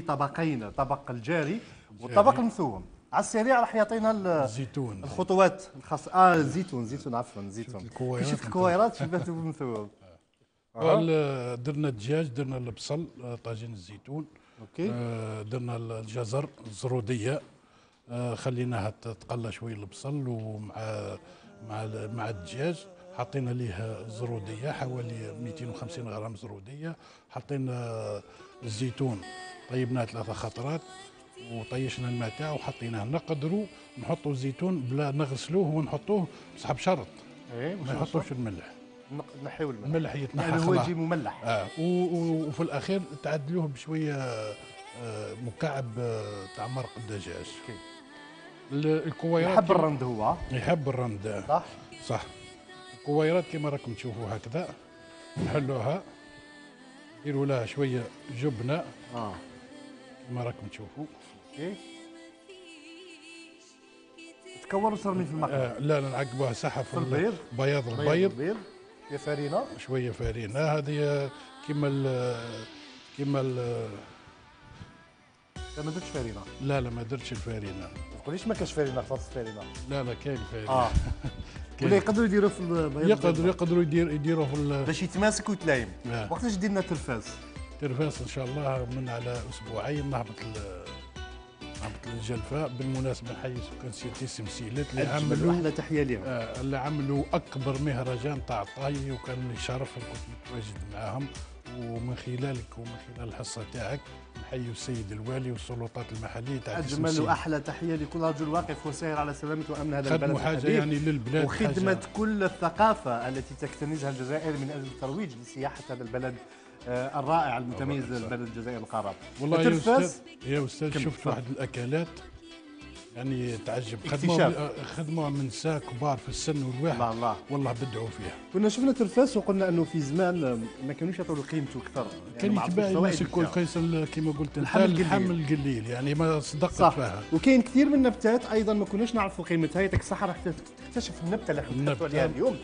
طبقين طبق الجاري والطبق المثوم على السريع راح يعطينا ال- الزيتون. الخطوات الخاصه آه الزيتون زيتون عفوا زيتون. شفت الكويرات؟ شبهته بالمثوم وال- درنا الدجاج درنا البصل آه، طاجين الزيتون. أوكي. آه، درنا الجزر الزرودية. آه، خليناها تتقلى شوية البصل ومع مع مع الدجاج. حطينا ليه زرودية حوالي 250 غرام زرودية. حطينا الزيتون طيبناه ثلاثة خطرات وطيشنا الماء تاعو وحطيناه. نقدروا نحطوا الزيتون بلا نغسلوه ونحطوه بصح بشرط إيه ما يحطوش الملح. نحيو الملح. الملح يتنحى يعني هو. يجي مملح. آه وفي الأخير تعدلوه بشوية آه، مكعب آه، تاع مرق الدجاج. الكويرات يحب الرند هو. يحب الرند. آه، صح؟ صح. الكويرات كما راكم تشوفوا هكذا. نحلوها. نديروا لها شوية جبنة. آه. كما راكم تشوفوا. Okay. تكور وترمي في المقله آه لا لا نعقبوها صح في البيض. بياض بيض البيض. البيض. يا فارينة شوية فارينة. هذه آه، كما ال كما ال لا ما درتش فرينه لا لا ما درتش الفارينة. ما تقوليش ما كاش فرينه خاص فرينه لا لا كاين الفارينه آه. كاين. ولا يقدروا يديروا في البيض يقدروا يقدروا يدير يديروا في ال- باش يتماسك ويتلايم آه. وقتاش ديرنا ترفاس ترفاس إن شاء الله من على أسبوعين نهبط ال- نهبط للجلفة بالمناسبة نحيي سكان تيسمسيلت اللي عملوا وأحلى تحية لهم آه، اللي عملوا أكبر مهرجان تاع الطاي وكان يشرف كنت متواجد معاهم. ومن خلالك ومن خلال الحصة تاعك نحيي السيد الوالي والسلطات المحلية تاع أجمل. وأحلى تحية لكل رجل واقف وسائر على سلامة وأمن هذا البلد حاجة الحبيب. يعني للبلاد وخدمة حاجة كل الثقافة التي تكتنزها الجزائر من أجل الترويج لسياحة هذا البلد آه، الرائع المتميز. البلد الجزائر القارات والله يا أستاذ يا أستاذ شفت. واحد الأكلات يعني تعجب. اكتشاف. خدموها خدموها من نساء كبار في السن والواحد. الله الله. والله بدعوا فيها. كنا شفنا ترفاس وقلنا إنه في زمان آه، ما كانوش يعطوا قيمته أكثر. كان ما عرفوش يتباع الناس الكل كما قلت أنت الحم القليل. يعني ما صدقت صح. فيها. وكاين كثير من النباتات أيضا ما كناش نعرفوا قيمتها. يعطيك الصحه راح تكتشف النبتة اللي النبتة. حطيتوا عليها اليوم.